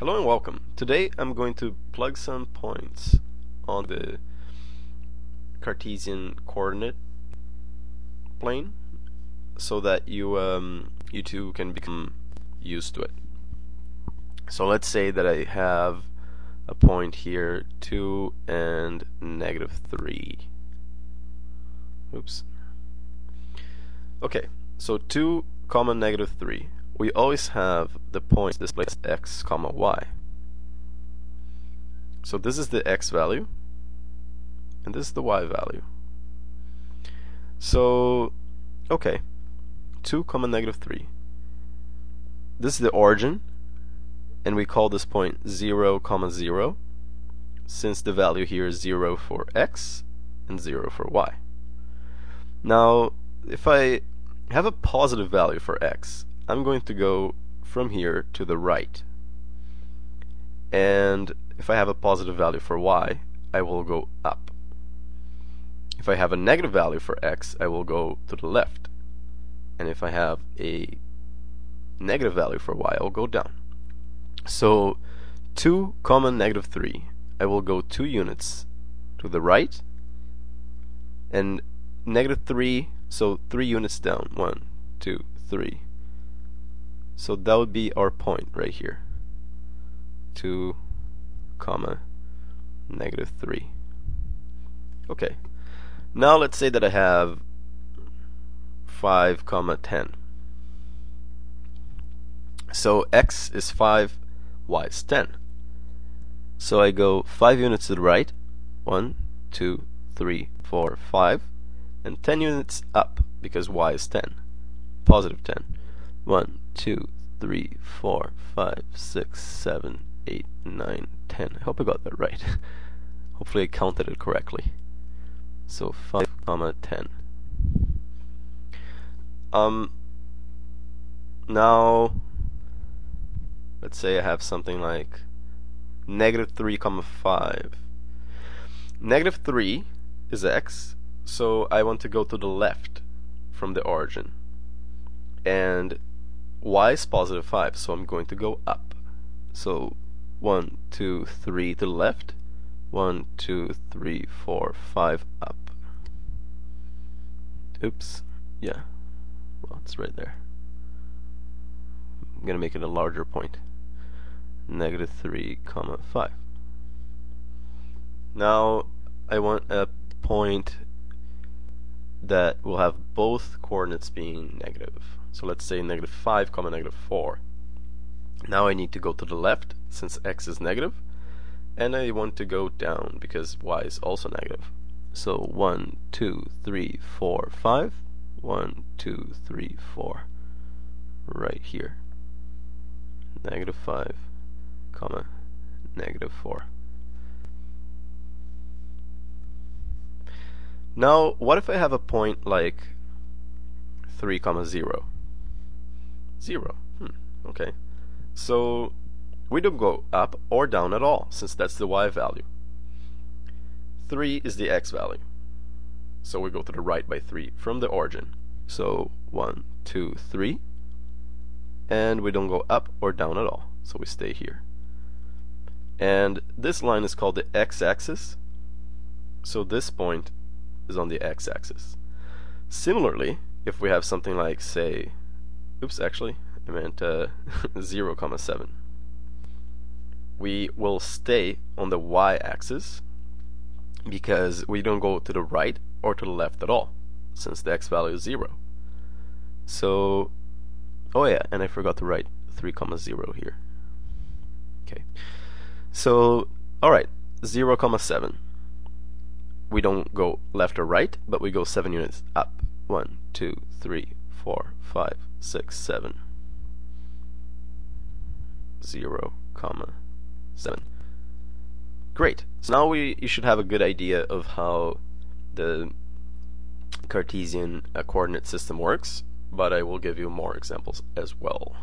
Hello and welcome. Today I'm going to plug some points on the Cartesian coordinate plane so that you um, you two can become used to it. So let's say that I have a point here 2 and negative 3. Oops. Okay, so 2 comma negative 3 we always have the points displayed as x comma y. So this is the x value and this is the y value. So okay, 2 comma negative 3. This is the origin and we call this point 0 comma 0 since the value here is 0 for x and 0 for y. Now if I have a positive value for x I'm going to go from here to the right. And if I have a positive value for y, I will go up. If I have a negative value for x, I will go to the left. And if I have a negative value for y, I will go down. So 2 comma negative 3, I will go 2 units to the right and negative 3, so 3 units down. One, two, three. So that would be our point right here. 2 comma negative 3. Okay. Now let's say that I have 5 comma 10. So x is 5, y is 10. So I go 5 units to the right. 1, 2, 3, 4, 5. And 10 units up because y is 10. Positive 10. 1, 2, 3, 4, 5, 6, 7, 8, 9, 10. I hope I got that right. Hopefully I counted it correctly. So 5, comma 10. Um, now, let's say I have something like negative 3 comma 5. Negative 3 is x, so I want to go to the left from the origin. And y is positive 5, so I'm going to go up. So 1, 2, 3 to the left, 1, 2, 3, 4, 5 up. Oops, yeah, well, it's right there. I'm going to make it a larger point. Negative 3, comma 5. Now, I want a point that will have both coordinates being negative. So let's say negative 5 comma negative 4. Now I need to go to the left since x is negative and I want to go down because y is also negative. So 1, 2, 3, 4, 5. 1, 2, 3, 4. Right here. Negative 5 comma negative 4. Now, what if I have a point like 3 comma 0? 0. Hmm, okay. So we don't go up or down at all, since that's the y value. 3 is the x value. So we go to the right by 3 from the origin. So 1, 2, 3. And we don't go up or down at all, so we stay here. And this line is called the x-axis. So this point is on the x-axis. Similarly, if we have something like, say, Oops, actually, I meant uh, 0, comma 7. We will stay on the y-axis because we don't go to the right or to the left at all since the x value is 0. So, oh yeah, and I forgot to write 3, comma 0 here. Okay. So, alright, 0, comma 7. We don't go left or right, but we go 7 units up. 1, 2, 3, 4, 5, 6, 7, 0, comma 7. Great. So now we you should have a good idea of how the Cartesian uh, coordinate system works, but I will give you more examples as well.